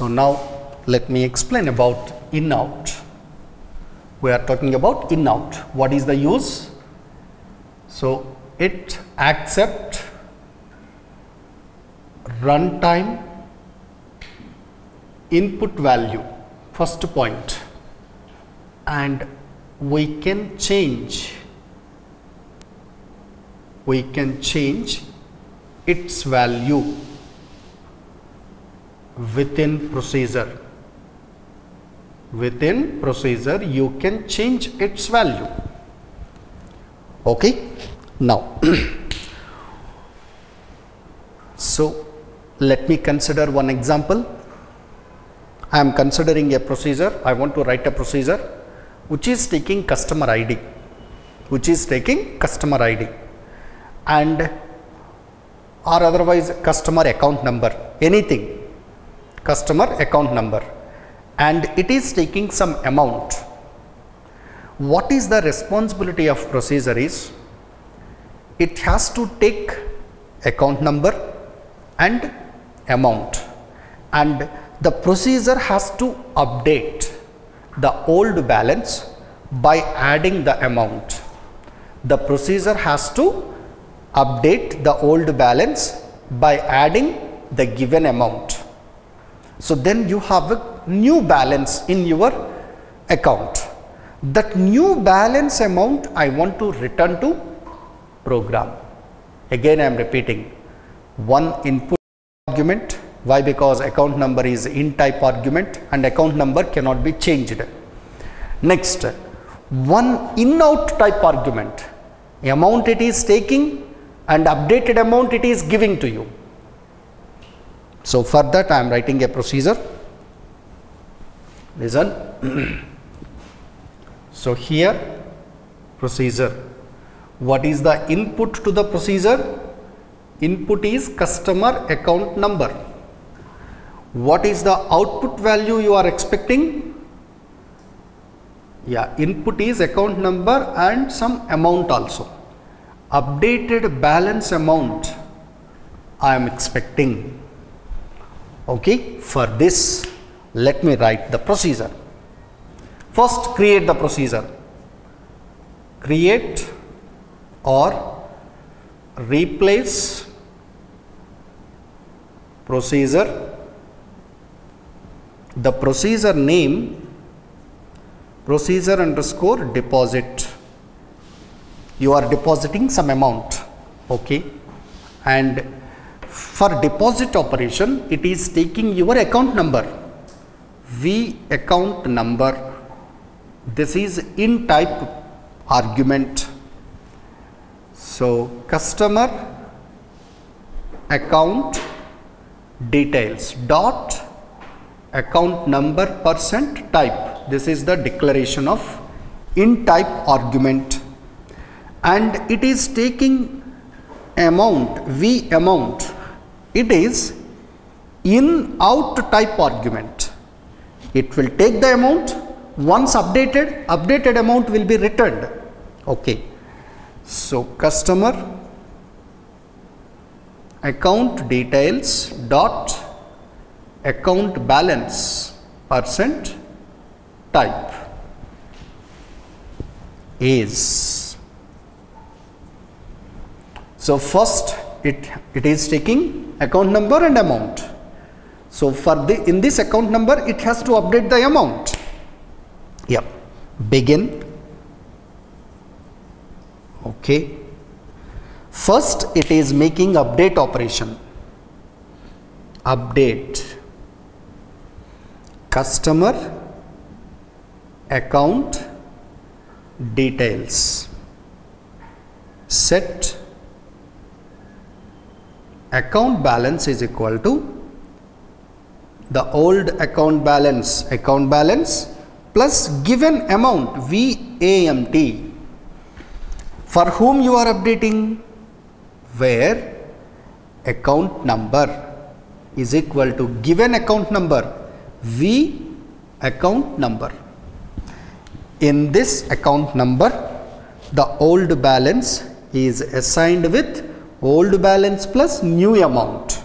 So now let me explain about in out. We are talking about in out. What is the use? So it accept runtime input value first point and we can change we can change its value within procedure. Within procedure you can change its value. Okay? Now so let me consider one example. I am considering a procedure. I want to write a procedure which is taking customer id which is taking customer id and or otherwise customer account number anything customer account number. And it is taking some amount. What is the responsibility of procedure is it has to take account number and amount. And the procedure has to update the old balance by adding the amount. The procedure has to update the old balance by adding the given amount so then you have a new balance in your account. That new balance amount I want to return to program. Again I am repeating one input argument. Why? Because account number is in type argument and account number cannot be changed. Next, one in out type argument. Amount it is taking and updated amount it is giving to you so, for that I am writing a procedure. Listen. so, here procedure. What is the input to the procedure? Input is customer account number. What is the output value you are expecting? Yeah, input is account number and some amount also. Updated balance amount I am expecting okay for this let me write the procedure. First create the procedure. Create or replace procedure. The procedure name procedure underscore deposit. You are depositing some amount okay? And for deposit operation it is taking your account number. V account number. This is in type argument. So customer account details dot account number percent type. This is the declaration of in type argument. And it is taking amount v amount it is in out type argument. It will take the amount once updated, updated amount will be returned. Okay. So, customer account details dot account balance percent type is. So, first it, it is taking account number and amount. So, for the in this account number it has to update the amount. Yep. Begin. Okay. First it is making update operation. Update customer account details set account balance is equal to the old account balance. Account balance plus given amount VAMT for whom you are updating? Where? Account number is equal to given account number V account number. In this account number the old balance is assigned with old balance plus new amount.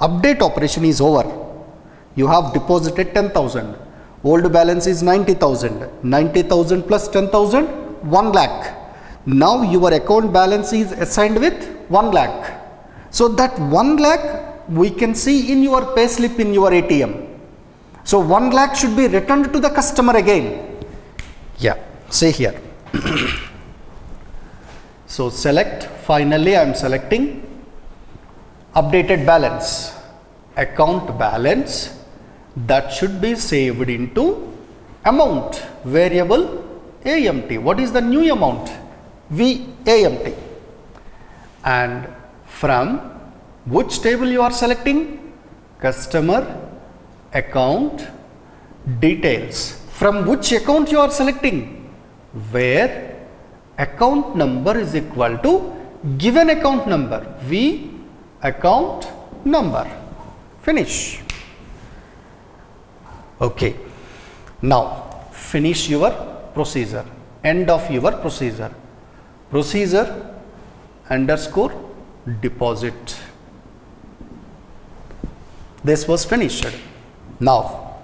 Update operation is over. You have deposited 10,000. Old balance is 90,000. 90,000 plus 10,000, 1 lakh. Now your account balance is assigned with 1 lakh. So that 1 lakh we can see in your pay slip in your ATM. So 1 lakh should be returned to the customer again. Yeah, say here. so select, finally I am selecting updated balance, account balance that should be saved into amount variable AMT. What is the new amount? VAMT. And from which table you are selecting? Customer account details. From which account you are selecting? Where account number is equal to given account number. V account number. Finish. Okay. Now finish your procedure. End of your procedure. Procedure underscore deposit. This was finished. Now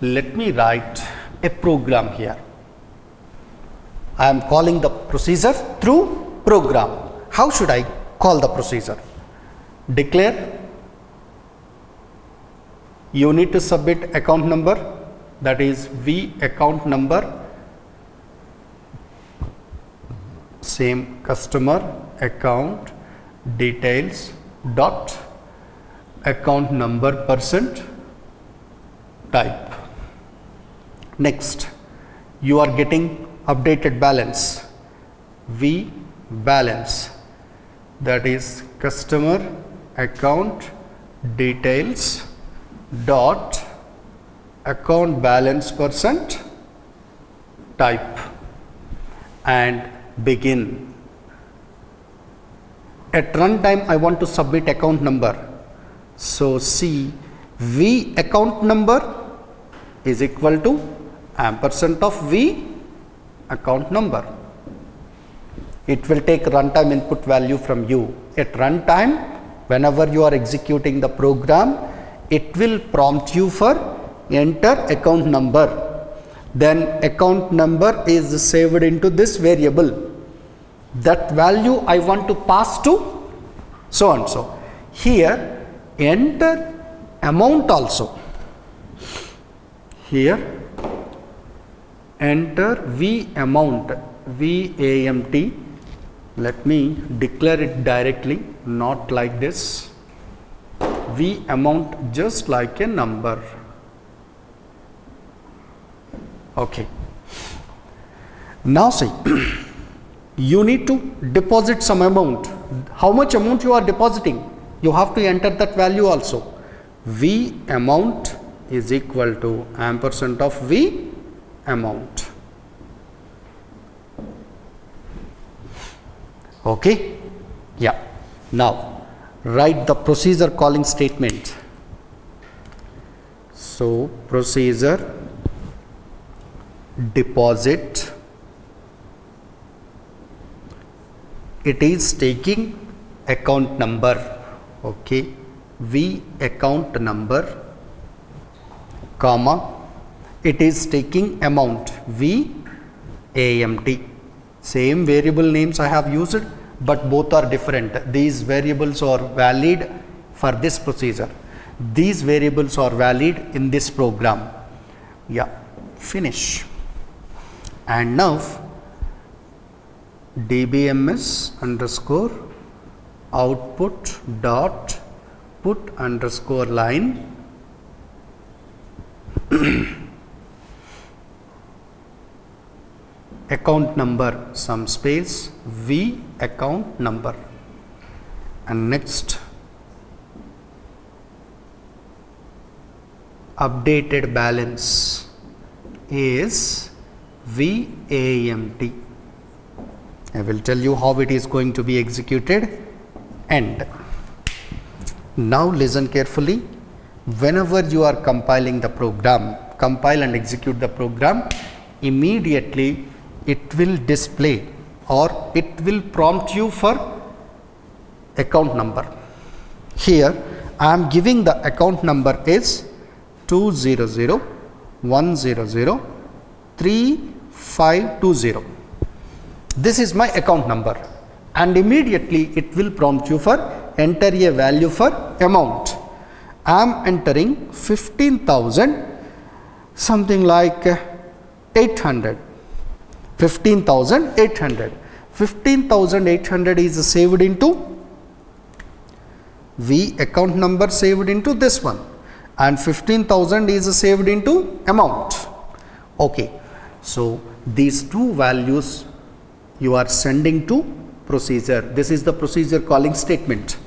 let me write a program here. I am calling the procedure through program. How should I call the procedure? Declare you need to submit account number that is V account number same customer account details dot account number percent type. Next you are getting updated balance V balance that is customer account details dot account balance percent type and begin. At runtime I want to submit account number. So see V account number is equal to ampersand of V account number. It will take runtime input value from you. At runtime whenever you are executing the program it will prompt you for enter account number then account number is saved into this variable that value I want to pass to so and so here enter amount also here enter V amount VAMT let me declare it directly not like this. V amount just like a number. Okay. Now see you need to deposit some amount. How much amount you are depositing? You have to enter that value also. V amount is equal to ampersand of v amount. Okay? Yeah. Now write the procedure calling statement. So procedure deposit. It is taking account number okay? V account number comma it is taking amount v amt same variable names i have used but both are different. These variables are valid for this procedure. These variables are valid in this program. Yeah finish. And now dbms underscore output dot put underscore line account number some space v account number. And next updated balance is VAMT. I will tell you how it is going to be executed. And now listen carefully. Whenever you are compiling the program compile and execute the program immediately it will display or it will prompt you for account number. Here I am giving the account number is 200 100 3520 this is my account number and immediately it will prompt you for enter a value for amount. I am entering 15,000 something like 800 15,800 15,800 is saved into V account number saved into this one and 15,000 is saved into amount. Okay. So, these two values you are sending to procedure. This is the procedure calling statement.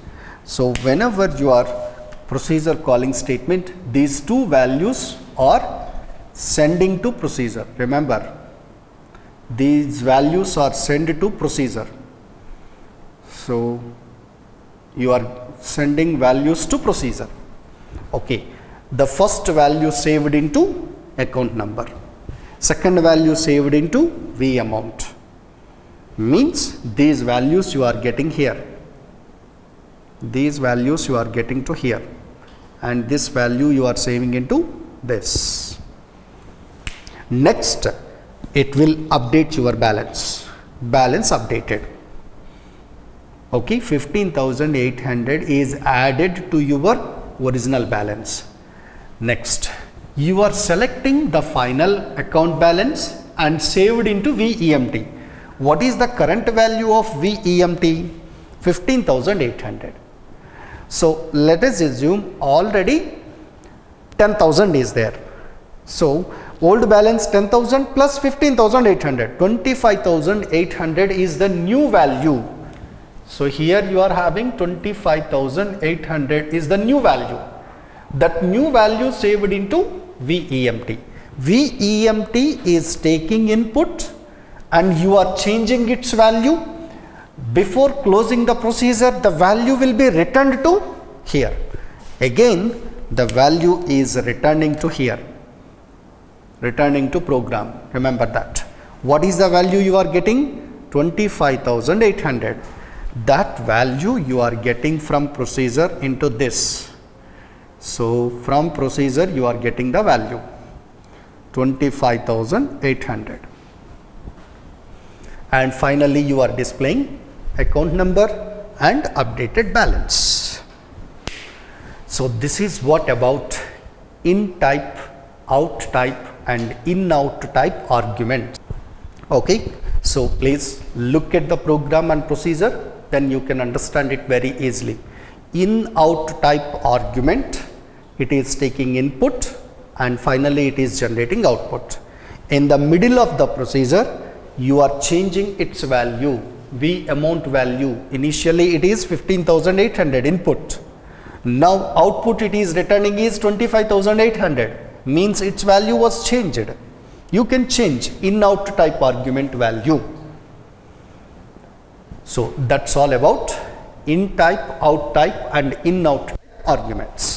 So, whenever you are procedure calling statement, these two values are sending to procedure. Remember, these values are sent to procedure. So, you are sending values to procedure. Okay. The first value saved into account number, second value saved into V amount means these values you are getting here, these values you are getting to here and this value you are saving into this. Next, it will update your balance, balance updated. Okay 15800 is added to your original balance. Next you are selecting the final account balance and saved into VEMT what is the current value of VEMT 15800 so let us assume already 10000 is there. So old balance 10000 plus 15800 25800 is the new value so, here you are having 25,800 is the new value. That new value saved into VEMT. VEMT is taking input and you are changing its value. Before closing the procedure, the value will be returned to here. Again, the value is returning to here, returning to program. Remember that. What is the value you are getting? 25,800 that value you are getting from procedure into this. So, from procedure you are getting the value 25,800 and finally you are displaying account number and updated balance. So, this is what about in type, out type and in out type argument. Okay. So, please look at the program and procedure then you can understand it very easily. In out type argument, it is taking input and finally it is generating output. In the middle of the procedure, you are changing its value, V amount value. Initially it is 15,800 input. Now output it is returning is 25,800 means its value was changed. You can change in out type argument value so, that is all about in type, out type and in out arguments.